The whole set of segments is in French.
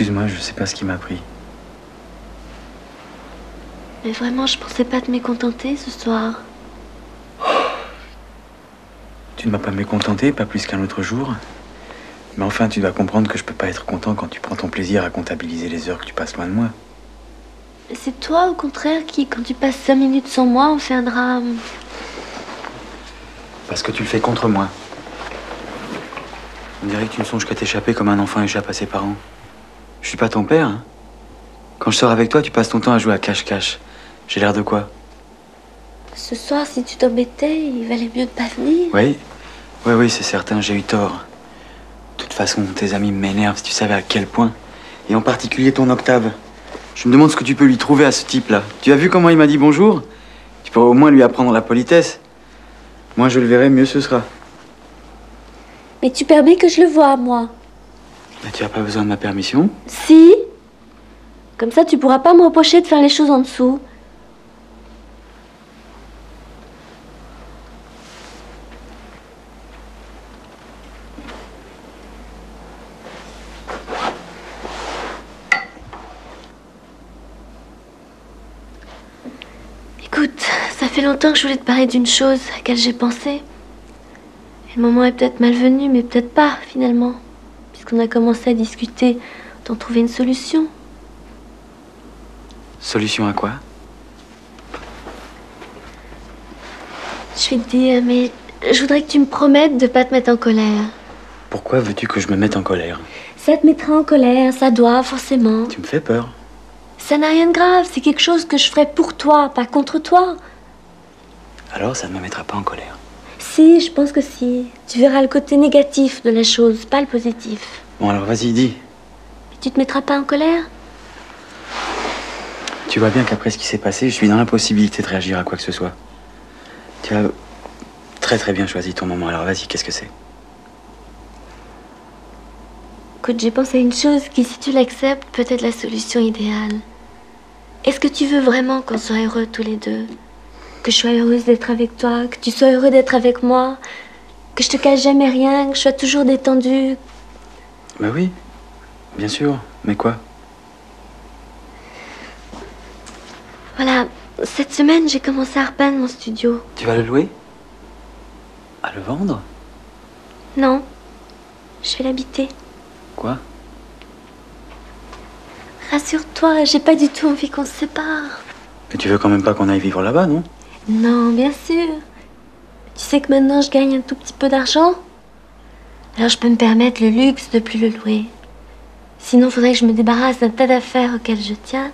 Excuse-moi, je sais pas ce qui m'a pris. Mais vraiment, je pensais pas te mécontenter ce soir. Tu ne m'as pas mécontenté, pas plus qu'un autre jour. Mais enfin, tu dois comprendre que je peux pas être content quand tu prends ton plaisir à comptabiliser les heures que tu passes loin de moi. C'est toi, au contraire, qui, quand tu passes cinq minutes sans moi, on fait un drame. Parce que tu le fais contre moi. On dirait que tu ne songes qu'à t'échapper comme un enfant échappe à ses parents. Je suis pas ton père. hein. Quand je sors avec toi, tu passes ton temps à jouer à cache-cache. J'ai l'air de quoi? Ce soir, si tu t'embêtais, il valait mieux de pas venir. Oui, oui, oui, c'est certain, j'ai eu tort. De toute façon, tes amis m'énervent si tu savais à quel point. Et en particulier ton octave. Je me demande ce que tu peux lui trouver à ce type-là. Tu as vu comment il m'a dit bonjour? Tu pourrais au moins lui apprendre la politesse. Moi, je le verrai, mieux ce sera. Mais tu permets que je le voie, moi. Mais tu as pas besoin de ma permission Si Comme ça, tu pourras pas me reprocher de faire les choses en dessous. Écoute, ça fait longtemps que je voulais te parler d'une chose à laquelle j'ai pensé. Et le moment est peut-être malvenu, mais peut-être pas, finalement. Puisqu'on a commencé à discuter d'en trouver une solution. Solution à quoi? Je vais te dire, mais je voudrais que tu me promettes de pas te mettre en colère. Pourquoi veux-tu que je me mette en colère? Ça te mettra en colère, ça doit, forcément. Tu me fais peur. Ça n'a rien de grave, c'est quelque chose que je ferai pour toi, pas contre toi. Alors ça ne me mettra pas en colère. Si, je pense que si. Tu verras le côté négatif de la chose, pas le positif. Bon alors vas-y, dis. Et tu te mettras pas en colère? Tu vois bien qu'après ce qui s'est passé, je suis dans l'impossibilité de réagir à quoi que ce soit. Tu as très très bien choisi ton moment. Alors vas-y, qu'est-ce que c'est? Écoute, j'ai pensé à une chose qui, si tu l'acceptes, peut être la solution idéale. Est-ce que tu veux vraiment qu'on soit heureux tous les deux? Que je sois heureuse d'être avec toi, que tu sois heureux d'être avec moi, que je te cache jamais rien, que je sois toujours détendue. Bah oui, bien sûr. Mais quoi? Voilà, cette semaine, j'ai commencé à repeindre mon studio. Tu vas le louer? À le vendre? Non, je vais l'habiter. Quoi? Rassure-toi, j'ai pas du tout envie qu'on se sépare. Mais tu veux quand même pas qu'on aille vivre là-bas, non? Non, bien sûr. Tu sais que maintenant je gagne un tout petit peu d'argent? Alors je peux me permettre le luxe de plus le louer. Sinon, faudrait que je me débarrasse d'un tas d'affaires auxquelles je tiens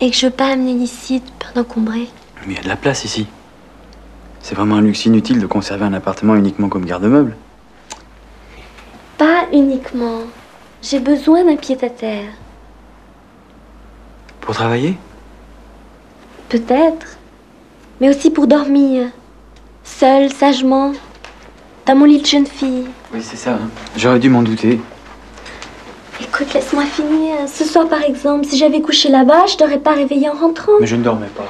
et que je veux pas amener ici de peur d'encombrer. Mais il y a de la place ici. C'est vraiment un luxe inutile de conserver un appartement uniquement comme garde-meuble. Pas uniquement. J'ai besoin d'un pied-à-terre. Pour travailler? Peut-être. Mais aussi pour dormir. Seule, sagement. Dans mon lit de jeune fille. Oui, c'est ça. hein. J'aurais dû m'en douter. Écoute, laisse-moi finir. Ce soir, par exemple, si j'avais couché là-bas, je t'aurais pas réveillé en rentrant. Mais je ne dormais pas.